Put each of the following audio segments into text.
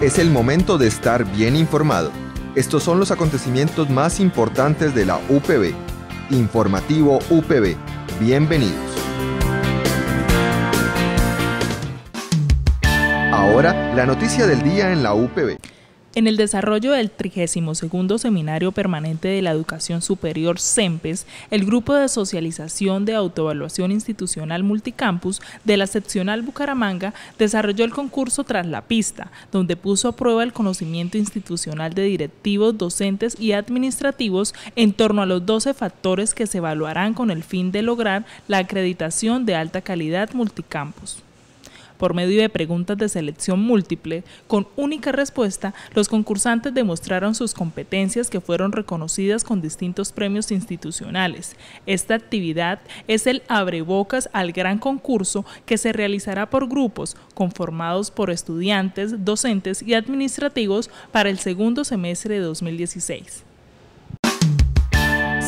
Es el momento de estar bien informado. Estos son los acontecimientos más importantes de la UPB. Informativo UPB. Bienvenidos. Ahora, la noticia del día en la UPB. En el desarrollo del 32 Seminario Permanente de la Educación Superior CEMPES, el Grupo de Socialización de Autoevaluación Institucional Multicampus de la Seccional Bucaramanga desarrolló el concurso Tras la Pista, donde puso a prueba el conocimiento institucional de directivos, docentes y administrativos en torno a los 12 factores que se evaluarán con el fin de lograr la acreditación de alta calidad multicampus por medio de preguntas de selección múltiple, con única respuesta, los concursantes demostraron sus competencias que fueron reconocidas con distintos premios institucionales. Esta actividad es el abrebocas al gran concurso que se realizará por grupos conformados por estudiantes, docentes y administrativos para el segundo semestre de 2016.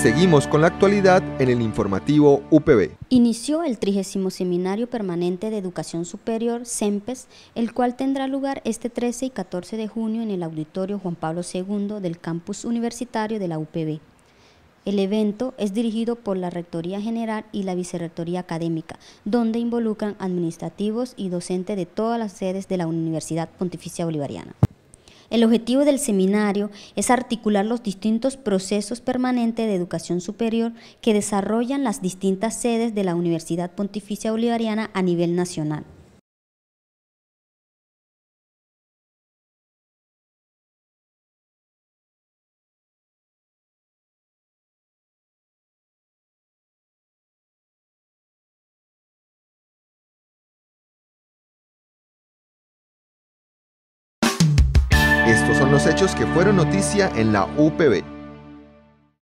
Seguimos con la actualidad en el informativo UPB. Inició el 30 Seminario Permanente de Educación Superior, CEMPES, el cual tendrá lugar este 13 y 14 de junio en el Auditorio Juan Pablo II del Campus Universitario de la UPB. El evento es dirigido por la Rectoría General y la Vicerrectoría Académica, donde involucran administrativos y docentes de todas las sedes de la Universidad Pontificia Bolivariana. El objetivo del seminario es articular los distintos procesos permanentes de educación superior que desarrollan las distintas sedes de la Universidad Pontificia Bolivariana a nivel nacional. Estos son los hechos que fueron noticia en la UPB.